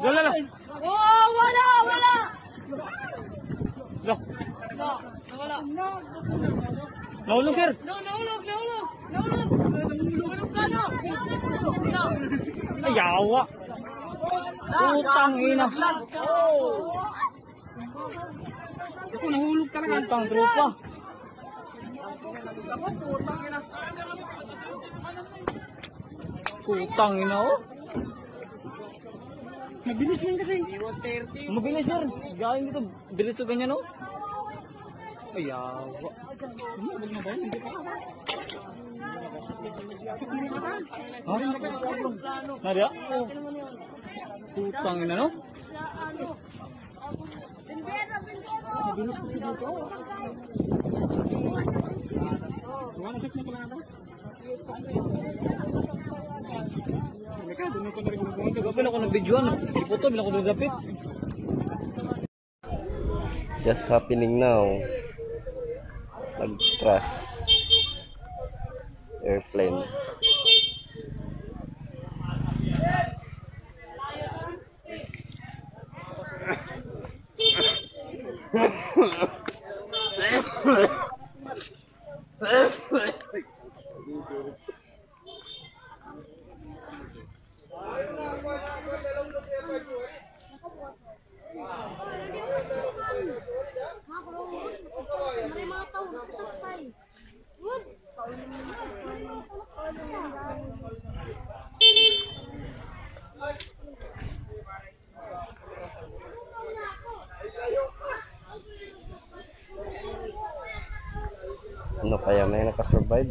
Wala na. Oh, wala, wala. No. No, wala. No, Naulog, sir. No, naulog, naulog. Naulog. Naulog ka, no. No. Ayawa. Utang ina. Oh. Ako nahulog talaga. Utang tropa. Utang ina, oh. Mabilis lang kasi. Mabilis, sir. Galing dito. Diretso ganyan, oh. Ay, yawa. Huwag na ba? Hindi pa. Ha? Nadia? Utang ina, no? Mabilis kasi dito. Wala na na pala ba? Ako na ako ng videoan. Ipoto, bilang ko. Just happening now. Nag-crash. Airplane. Ano kaya may nakasurvive?